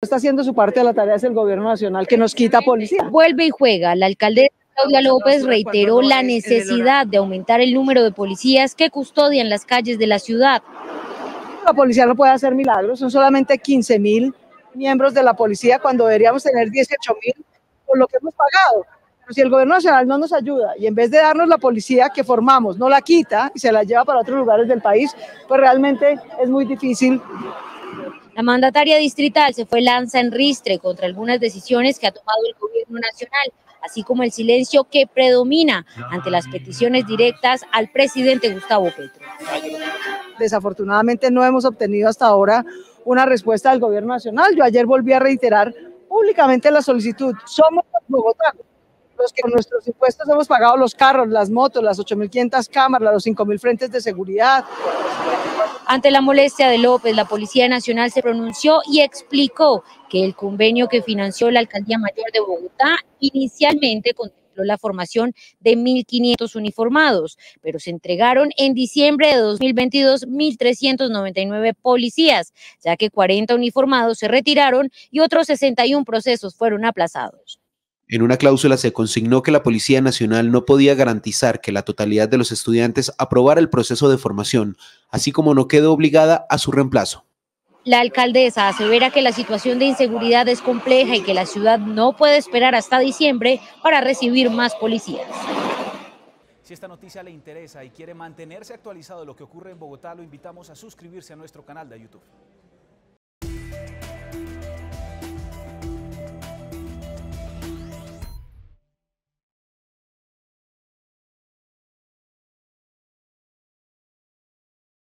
Está haciendo su parte de la tarea es el gobierno nacional que nos quita policía. Vuelve y juega. La alcaldesa Claudia López reiteró la necesidad de aumentar el número de policías que custodian las calles de la ciudad. La policía no puede hacer milagros, son solamente 15 mil miembros de la policía cuando deberíamos tener 18 mil por lo que hemos pagado. Pero si el gobierno nacional no nos ayuda y en vez de darnos la policía que formamos, no la quita y se la lleva para otros lugares del país, pues realmente es muy difícil la mandataria distrital se fue lanza en ristre contra algunas decisiones que ha tomado el gobierno nacional, así como el silencio que predomina ante las peticiones directas al presidente Gustavo Petro. Desafortunadamente no hemos obtenido hasta ahora una respuesta del gobierno nacional. Yo ayer volví a reiterar públicamente la solicitud. Somos Bogotá, los que con nuestros impuestos hemos pagado los carros, las motos, las 8.500 cámaras, los 5.000 frentes de seguridad. Ante la molestia de López, la Policía Nacional se pronunció y explicó que el convenio que financió la Alcaldía Mayor de Bogotá inicialmente contempló la formación de 1.500 uniformados, pero se entregaron en diciembre de 2022 1.399 policías, ya que 40 uniformados se retiraron y otros 61 procesos fueron aplazados. En una cláusula se consignó que la Policía Nacional no podía garantizar que la totalidad de los estudiantes aprobara el proceso de formación, así como no quedó obligada a su reemplazo. La alcaldesa asevera que la situación de inseguridad es compleja y que la ciudad no puede esperar hasta diciembre para recibir más policías. Si esta noticia le interesa y quiere mantenerse actualizado de lo que ocurre en Bogotá, lo invitamos a suscribirse a nuestro canal de YouTube.